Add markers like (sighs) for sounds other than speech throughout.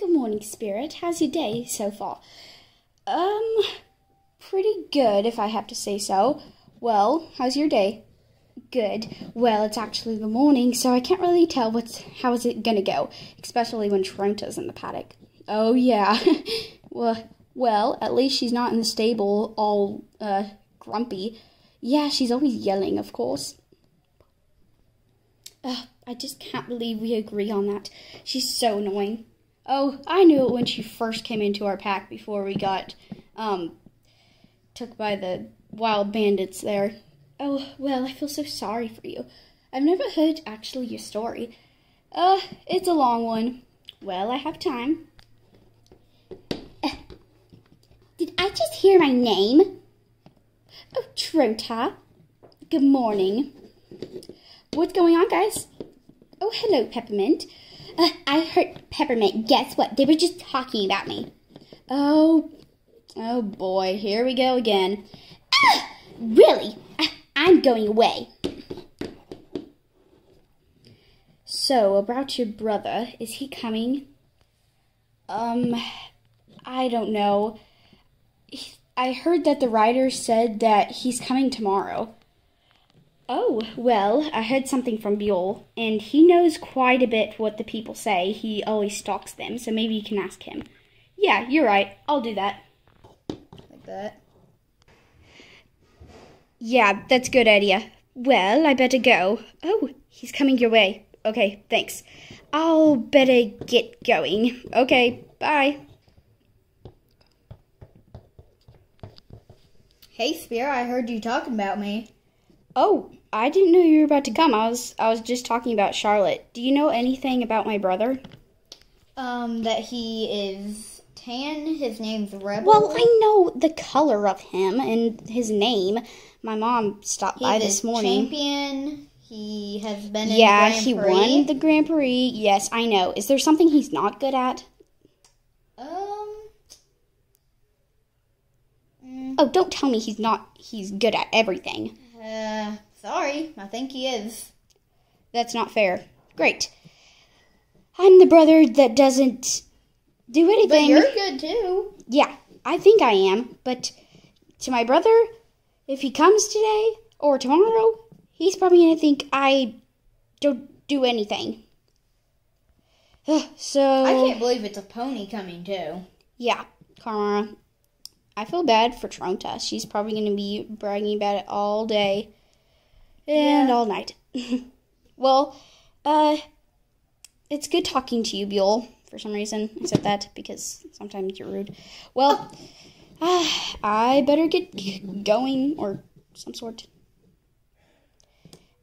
Good morning, Spirit. How's your day so far? Um, pretty good, if I have to say so. Well, how's your day? Good. Well, it's actually the morning, so I can't really tell what's how is it gonna go, especially when Toronto's in the paddock. Oh yeah. (laughs) well, well, at least she's not in the stable all uh grumpy. Yeah, she's always yelling, of course. Ugh, I just can't believe we agree on that. She's so annoying. Oh, I knew it when she first came into our pack before we got um took by the wild bandits there. Oh, well, I feel so sorry for you. I've never heard actually your story. Uh, it's a long one. Well, I have time. Uh, did I just hear my name? Oh, Trota. Good morning. What's going on, guys? Oh, hello, Peppermint. Uh, I heard Peppermint. Guess what? They were just talking about me. Oh, oh boy, here we go again. Ah, really? I, I'm going away. So, about your brother, is he coming? Um, I don't know. I heard that the writer said that he's coming tomorrow. Oh, well, I heard something from Buell, and he knows quite a bit what the people say. He always stalks them, so maybe you can ask him. Yeah, you're right. I'll do that. Like that. Yeah, that's a good idea. Well, I better go. Oh, he's coming your way. Okay, thanks. I'll better get going. Okay, bye. Hey, Spear, I heard you talking about me. Oh, I didn't know you were about to come. I was I was just talking about Charlotte. Do you know anything about my brother? Um, that he is tan. His name's Rebel. Well, I know the color of him and his name. My mom stopped He's by this morning. champion. He has been in Yeah, he won the Grand Prix. Yes, I know. Is there something he's not good at? Um. mm, Oh, don't tell me he's not he's good at everything. uh, sorry. I think he is. That's not fair. Great. I'm the brother that doesn't do anything. But you're good too. Yeah, I think I am. But to my brother, if he comes today or tomorrow, he's probably going to think I don't do anything. (sighs) so. I can't believe it's a pony coming too. Yeah, Karma. I feel bad for Tronta. She's probably going to be bragging about it all day and Yeah. all night. (laughs) well, uh, it's good talking to you, Buell. For some reason, I said that because sometimes you're rude. Well, uh, (sighs) I better get going or some sort.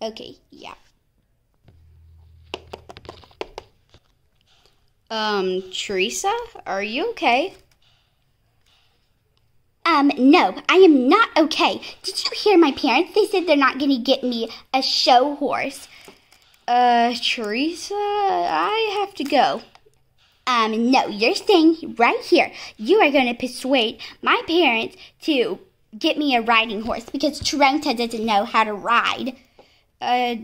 Okay, yeah. Um, Teresa, are you okay? Um, no, I am not okay. Did you hear my parents? They said they're not gonna get me a show horse. Uh, Teresa, I have to go. Um, no, you're staying right here. You are gonna persuade my parents to get me a riding horse because Toronto doesn't know how to ride. Uh,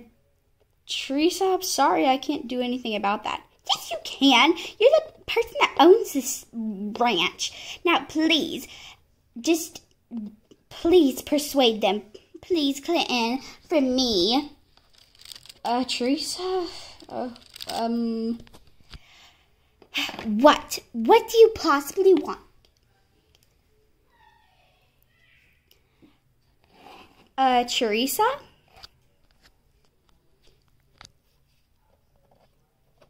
Teresa, I'm sorry, I can't do anything about that. Yes, you can. You're the person that owns this ranch. Now, please, just please persuade them. Please, Clinton, for me. Uh, Teresa? Uh, um. What? What do you possibly want? Uh, Teresa?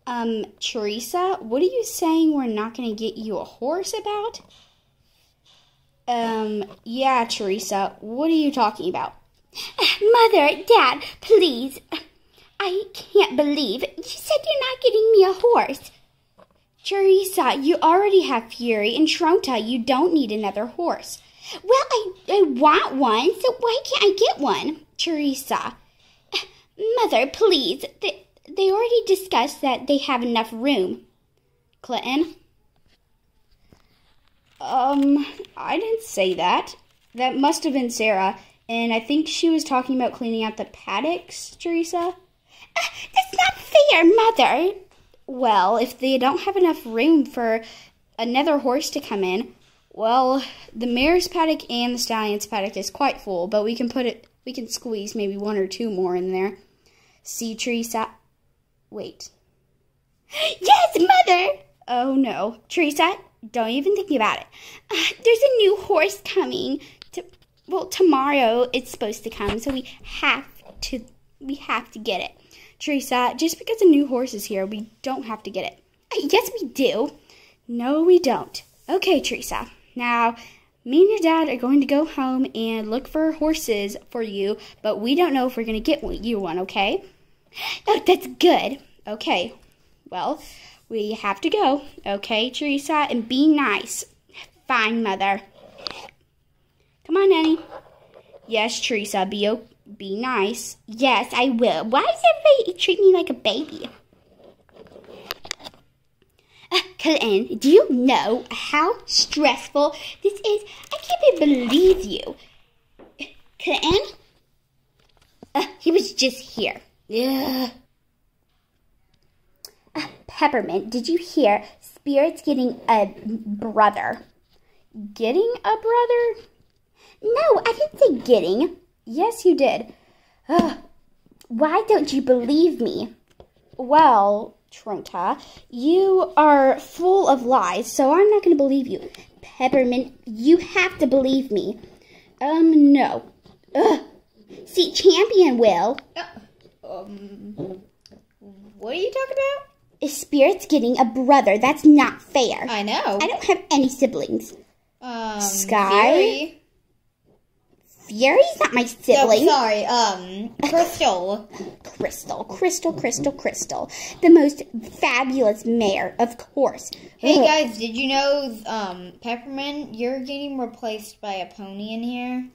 Um, Teresa, what are you saying we're not going to get you a horse about? Um, yeah, Teresa, what are you talking about? Mother, Dad, please. I can't believe you said you're not getting me a horse. Teresa, you already have Fury, and Tronta, you don't need another horse. Well, I, I want one, so why can't I get one? Teresa. Mother, please. They, they already discussed that they have enough room. Clinton? Um, I didn't say that. That must have been Sarah, and I think she was talking about cleaning out the paddocks, Teresa. Uh, that's not fair, Mother. Well, if they don't have enough room for another horse to come in, well, the mare's paddock and the stallion's paddock is quite full, but we can put it, we can squeeze maybe one or two more in there. See, Teresa. Wait. (gasps) Yes, mother! Oh no. Teresa, don't even think about it. Uh, there's a new horse coming. To, well, tomorrow it's supposed to come, so we have to we have to get it. Teresa, just because a new horse is here, we don't have to get it. Uh, Yes, we do. No, we don't. Okay, Teresa. Now, me and your dad are going to go home and look for horses for you, but we don't know if we're going to get you one, okay? (gasps) Oh, that's good. Okay. Well, we have to go. Okay, Teresa, and be nice. Fine, mother. Come on, Annie. Yes, Teresa, be be nice. Yes, I will. Why does everybody treat me like a baby? Uh, do you know how stressful this is? I can't even believe you. Clinton? Uh, he was just here. Ugh. Uh, Peppermint, did you hear? Spirit's getting a brother. Getting a brother? No, I didn't say getting. Yes, you did. Ugh. Why don't you believe me? Well, Tronta, you are full of lies, so I'm not going to believe you. Peppermint, you have to believe me. Um, no. Ugh. See, Champion will. Um, what are you talking about? Is Spirit's getting a brother. That's not fair. I know. I don't have any siblings. um, Sky? Fury? Fury's not my No, sibling. sorry. Um, (laughs) Crystal. Crystal, Crystal, Crystal, Crystal. The most fabulous mayor, of course. Hey guys, did you know, um, Peppermint, you're getting replaced by a pony in here?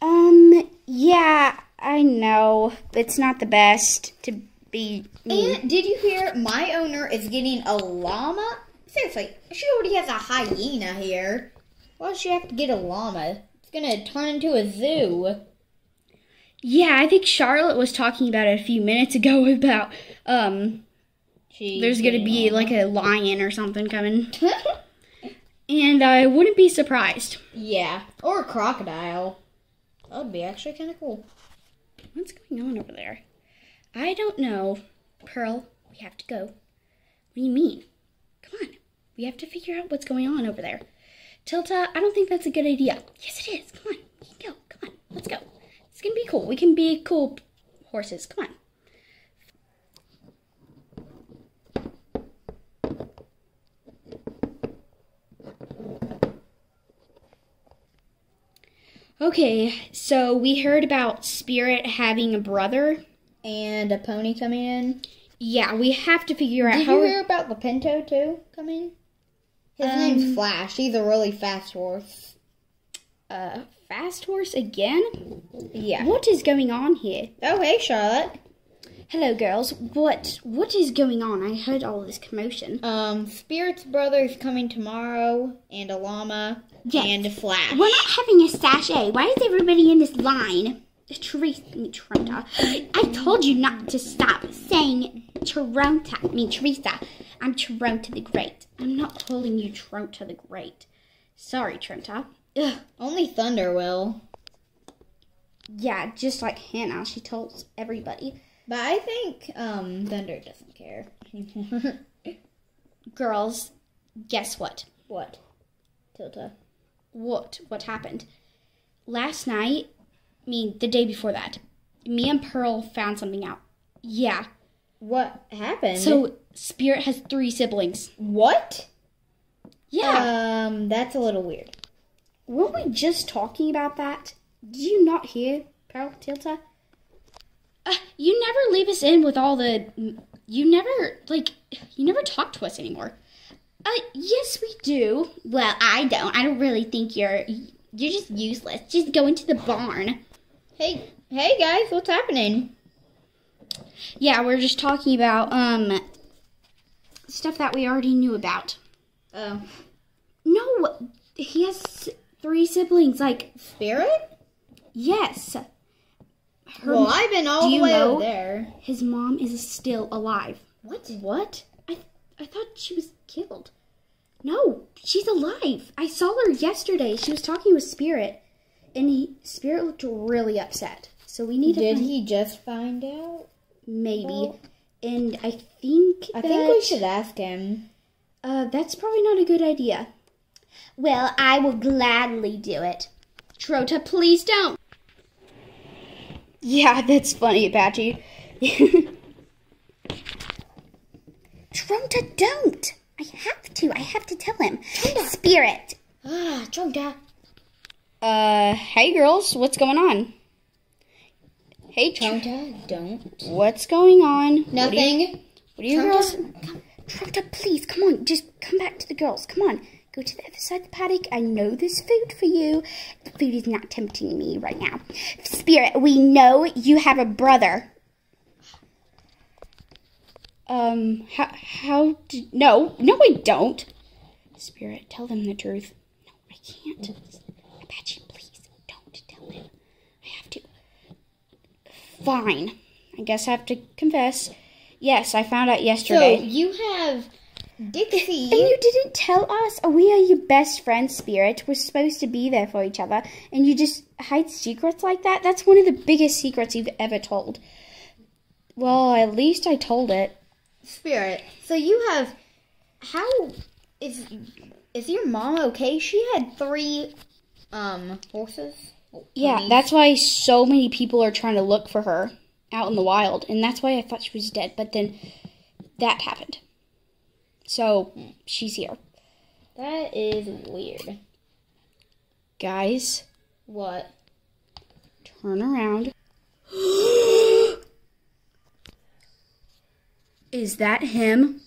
Um, yeah, I know. It's not the best to be me. And did you hear my owner is getting a llama? Seriously, she already has a hyena here. Why does she have to get a llama? It's gonna turn into a zoo. Yeah, I think Charlotte was talking about it a few minutes ago (laughs) about, um, She there's gonna be like a lion or something coming. (laughs) And I wouldn't be surprised. yeah, or a crocodile. That would be actually kind of cool. What's going on over there? I don't know. Pearl, we have to go. What do you mean? Come on. We have to figure out what's going on over there. Tilta, I don't think that's a good idea. Yes, it is. Come on. Can go. Come on. Let's go. It's going to be cool. We can be cool horses. Come on. Okay, so we heard about Spirit having a brother. And a pony coming in. Yeah, we have to figure out Did how. you hear about the Pinto too coming? His Um, name's Flash. He's a really fast horse. uh, fast horse again? Yeah. What is going on here? Oh, hey, Charlotte. Hello, girls. What what is going on? I heard all this commotion. Um, Spirit's brother is coming tomorrow, and a llama, Yes. and a Flash. We're not having a sachet. Why is everybody in this line? Teresa, I mean, Tronta. I told you not to stop saying Tronta. I mean, Teresa. I'm Tronta the Great. I'm not calling you Tronta the Great. Sorry, Tronta. Ugh. Only Thunder will. Yeah, just like Hannah. She told everybody. But I think um, Thunder doesn't care. (laughs) Girls, guess what? what? Tilta. What? What happened? Last night, I mean, the day before that, me and Pearl found something out. Yeah. What happened? So, Spirit has three siblings. what? Yeah. Um, that's a little weird. Weren't we just talking about that? Did you not hear, Pearl Tilta? Uh, you never leave us in with all the. You never, like, you never talk to us anymore. Uh, yes, we do. Well, I don't. I don't really think you're. You're just useless. Just go into the barn. Hey, hey guys, what's happening? Yeah, we're just talking about, um, stuff that we already knew about. Oh, No, he has three siblings. Like, Spirit? yes. Her, well, I've been all the way over there. his mom is still alive. What? What? I I thought she was killed. No, she's alive. I saw her yesterday. She was talking with Spirit, and he Spirit looked really upset. So we need to Did find, he just find out? maybe. Well- and I think I that, think we should ask him. Uh, that's probably not a good idea. Well, I will gladly do it. Trota, please don't. Yeah, that's funny, Apache. (laughs) Trota, don't. I have to. I have to tell him. Spirit. Ah, Trota. Uh, hey girls, what's going on? Hey, Tr- Trota, don't. what's going on? What are you, Nothing. what are you Trota. girls? Come, Trota, please, come on. Just come back to the girls. Come on. Go to the other side of the paddock. I know there's food for you. The food is not tempting me right now. Spirit, we know you have a brother. Um, how, how did, no, no I don't. Spirit, tell them the truth. No, I can't. Apache, please, don't tell them. I have to. Fine. I guess I have to confess. Yes, I found out yesterday. So you have Dixie. And you didn't tell us. Oh, we are your best friends, Spirit. We're supposed to be there for each other. And you just hide secrets like that? That's one of the biggest secrets you've ever told. Well, at least I told it. Spirit. So you have how is is your mom okay? She had three um horses. Yeah, Ponies. that's why so many people are trying to look for her out in the wild. And that's why I thought she was dead. But then that happened. So she's here. that is weird. Guys, What? turn around. (gasps) Is that him?